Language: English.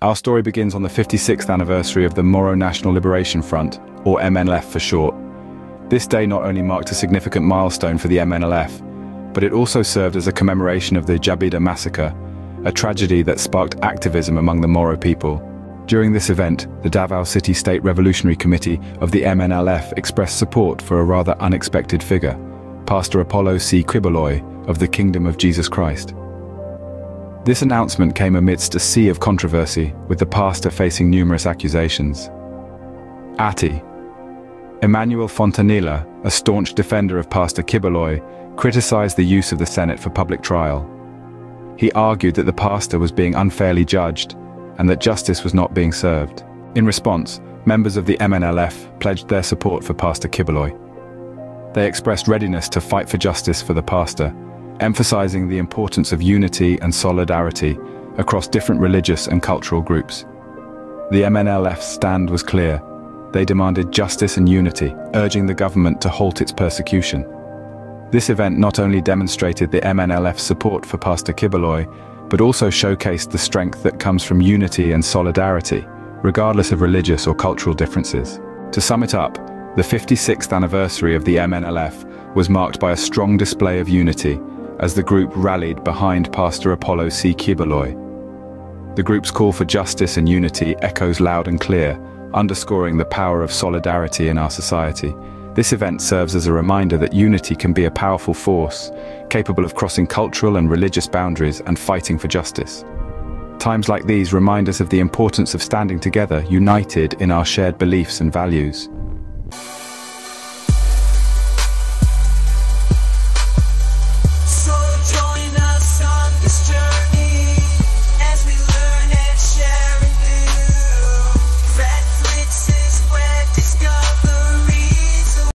Our story begins on the 56th anniversary of the Moro National Liberation Front, or MNLF for short. This day not only marked a significant milestone for the MNLF, but it also served as a commemoration of the Jabidah massacre, a tragedy that sparked activism among the Moro people. During this event, the Davao City State Revolutionary Committee of the MNLF expressed support for a rather unexpected figure, Pastor Apollo C. Quiboloy of the Kingdom of Jesus Christ. This announcement came amidst a sea of controversy, with the pastor facing numerous accusations. Ati. Emmanuel Fontanilla, a staunch defender of Pastor Quiboloy, criticized the use of the Senate for public trial. He argued that the pastor was being unfairly judged and that justice was not being served. In response, members of the MNLF pledged their support for Pastor Quiboloy. They expressed readiness to fight for justice for the pastor emphasizing the importance of unity and solidarity across different religious and cultural groups. The MNLF's stand was clear. They demanded justice and unity, urging the government to halt its persecution. This event not only demonstrated the MNLF's support for Pastor Quiboloy, but also showcased the strength that comes from unity and solidarity, regardless of religious or cultural differences. To sum it up, the 56th anniversary of the MNLF was marked by a strong display of unity as the group rallied behind Pastor Apollo C. Quiboloy. The group's call for justice and unity echoes loud and clear, underscoring the power of solidarity in our society. This event serves as a reminder that unity can be a powerful force, capable of crossing cultural and religious boundaries and fighting for justice. Times like these remind us of the importance of standing together, united in our shared beliefs and values.